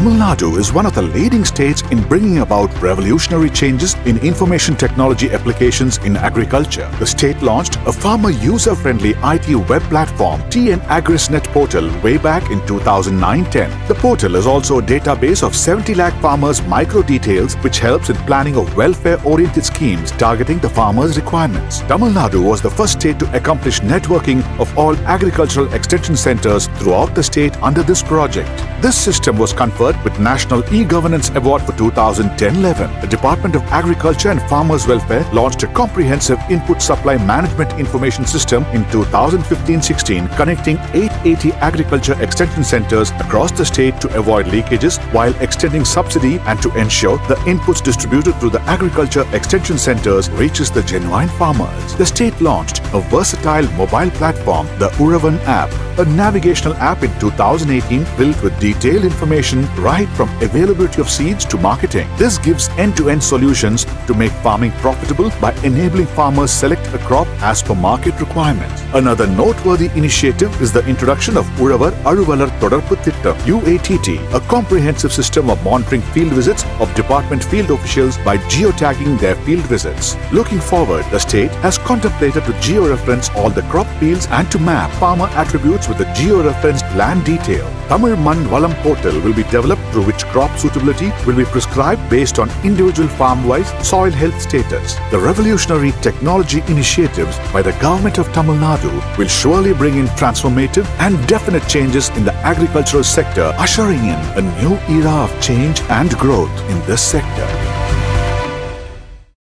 Tamil Nadu is one of the leading states in bringing about revolutionary changes in information technology applications in agriculture. The state launched a farmer user-friendly IT web platform, TN AgrisNet portal, way back in 2009-10. The portal is also a database of 70 lakh farmers' micro details which helps in planning of welfare-oriented schemes targeting the farmers' requirements. Tamil Nadu was the first state to accomplish networking of all agricultural extension centers throughout the state under this project. This system was conferred with National E-Governance Award for 2010-11. The Department of Agriculture and Farmers Welfare launched a comprehensive input supply management information system in 2015-16 connecting 880 agriculture extension centers across the state to avoid leakages while extending subsidy and to ensure the inputs distributed through the agriculture extension centers reaches the genuine farmers. The state launched a versatile mobile platform, the Uzhavan app, a navigational app in 2018 built with detailed information right from availability of seeds to marketing. This gives end-to-end solutions to make farming profitable by enabling farmers select a crop as per market requirements. Another noteworthy initiative is the introduction of Uzhavar Aluvalar Thodarpu Thittam UATT, a comprehensive system of monitoring field visits of department field officials by geotagging their field visits. Looking forward, the state has contemplated to geo-reference all the crop fields and to map farmer attributes with the geo-referenced land detail. Tamil Mann Valam portal will be developed through which crop suitability will be prescribed based on individual farm-wise soil health status. The revolutionary technology initiatives by the government of Tamil Nadu will surely bring in transformative and definite changes in the agricultural sector, ushering in a new era of change and growth in this sector.